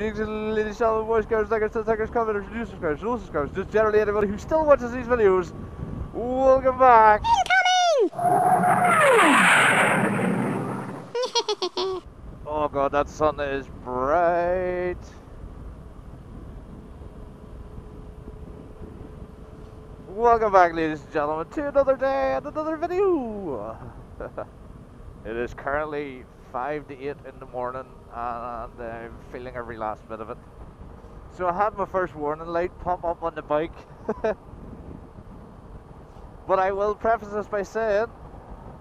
Greetings, ladies and gentlemen, boys, girls, likers, subscribers, commenters, new subscribers, no subscribers, just generally anybody who still watches these videos. Welcome back. oh god, that sun is bright. Welcome back, ladies and gentlemen, to another day and another video. it is currently 5 to 8 in the morning and uh, I'm feeling every last bit of it. So I had my first warning light pop up on the bike. but I will preface this by saying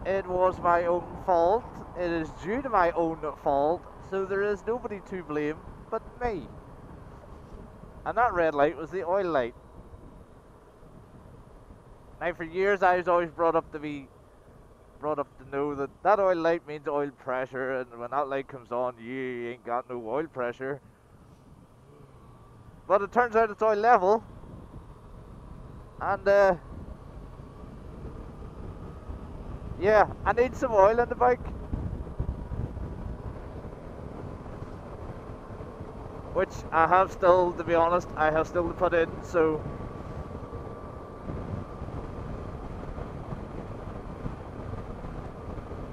it was my own fault. It is due to my own fault, so there is nobody to blame but me. And that red light was the oil light. Now for years I was always brought up to be brought up to know that that oil light means oil pressure, and when that light comes on, you ain't got no oil pressure. But it turns out it's oil level, and uh, yeah, I need some oil in the bike. Which I have still, to be honest, I have still to put in, so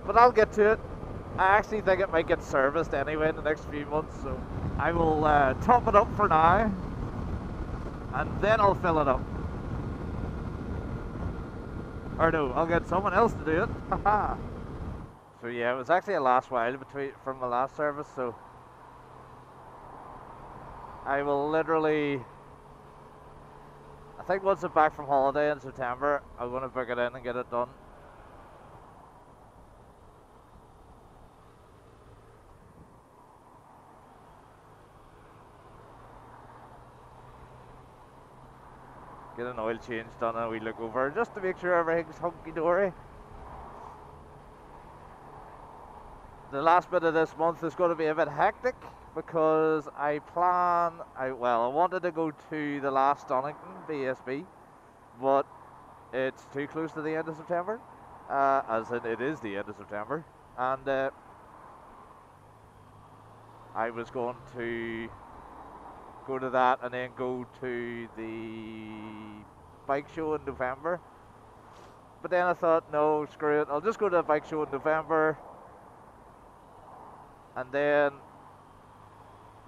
but I'll get to it. I actually think it might get serviced anyway in the next few months, so I will uh, top it up for now, and then I'll fill it up. Or no, I'll get someone else to do it. so yeah, it was actually a last while between from the last service, so I will literally. I think once I'm back from holiday in September, I'm going to book it in and get it done. Get an oil change done and we look over just to make sure everything's hunky-dory. The last bit of this month is going to be a bit hectic because I plan, I well, I wanted to go to the last Donington BSB, but it's too close to the end of September, uh, as in it is the end of September, and uh, I was going to go to that and then go to the bike show in November. But then I thought, no, screw it. I'll just go to the bike show in November. And then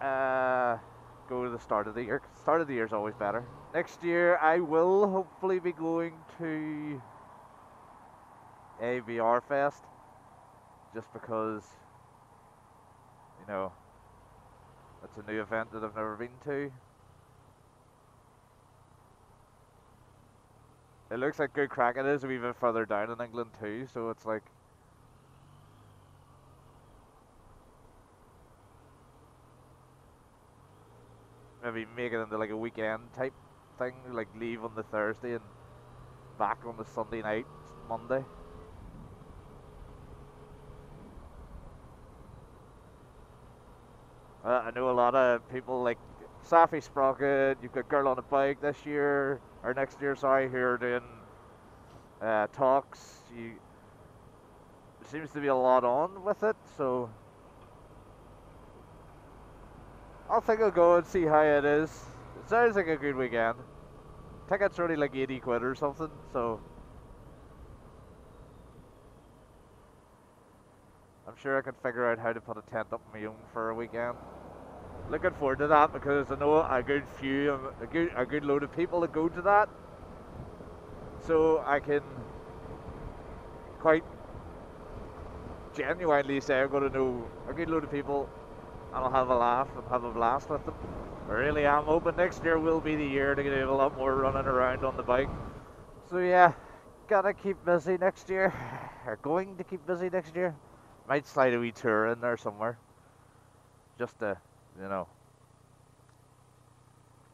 uh, go to the start of the year. Start of the year is always better. Next year, I will hopefully be going to ABR Fest. Just because, you know, it's a new event that I've never been to. It looks like good crack it is even further down in England too, so it's like maybe make it into like a weekend type thing, like leave on the Thursday and back on the Sunday night, Monday. Uh, I know a lot of people like Safi Sprocket, you've got Girl on a Bike this year, or next year, sorry, who are doing uh, talks. You, there seems to be a lot on with it, so I'll think I'll go and see how it is. It sounds like a good weekend. Tickets are only like 80 quid or something, so I'm sure I can figure out how to put a tent up my own for a weekend looking forward to that because I know a good few, a good, a good load of people that go to that. So I can quite genuinely say I'm going to know a good load of people and I'll have a laugh and have a blast with them. I really am hoping next year will be the year to get a lot more running around on the bike. So yeah, gotta keep busy next year, or going to keep busy next year. Might slide a wee tour in there somewhere, just to you know,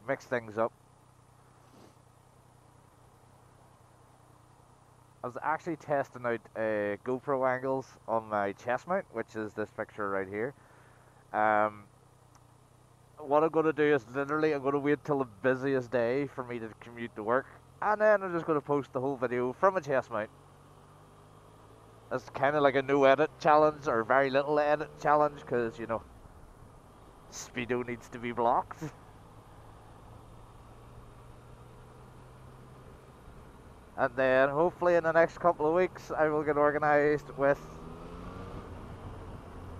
mix things up. I was actually testing out uh, GoPro angles on my chest mount, which is this picture right here. Um, what I'm going to do is literally I'm going to wait till the busiest day for me to commute to work, and then I'm just going to post the whole video from a chest mount. It's kind of like a new edit challenge or very little edit challenge because you know Speedo needs to be blocked. And then hopefully in the next couple of weeks I will get organised with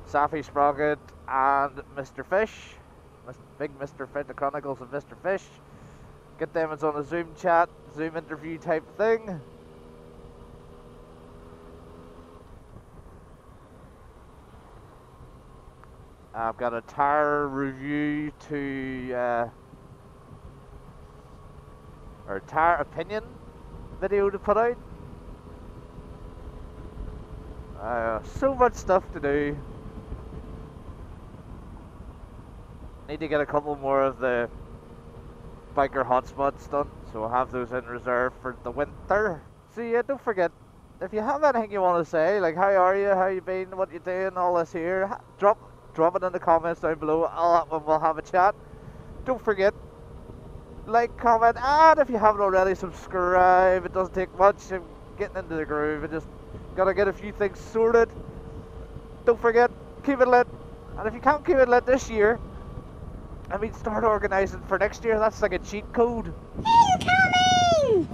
Safi Sprocket and Mr. Fish. Big Mr. Fish, the Chronicles of Mr. Fish. Get them it's on a Zoom chat, Zoom interview type thing. I've got a tire review to, uh, or tire opinion video to put out. Uh, so much stuff to do. Need to get a couple more of the biker hotspots done, so we'll have those in reserve for the winter. So yeah, don't forget, if you have anything you want to say, like how are you, how you been, what you doing, all this here, drop drop it in the comments down below. I'll, we'll have a chat. Don't forget, like, comment, and if you haven't already, subscribe. It doesn't take much. I'm getting into the groove. I just gotta get a few things sorted. Don't forget, keep it lit. And if you can't keep it lit this year, I mean, start organising for next year. That's like a cheat code. Incoming!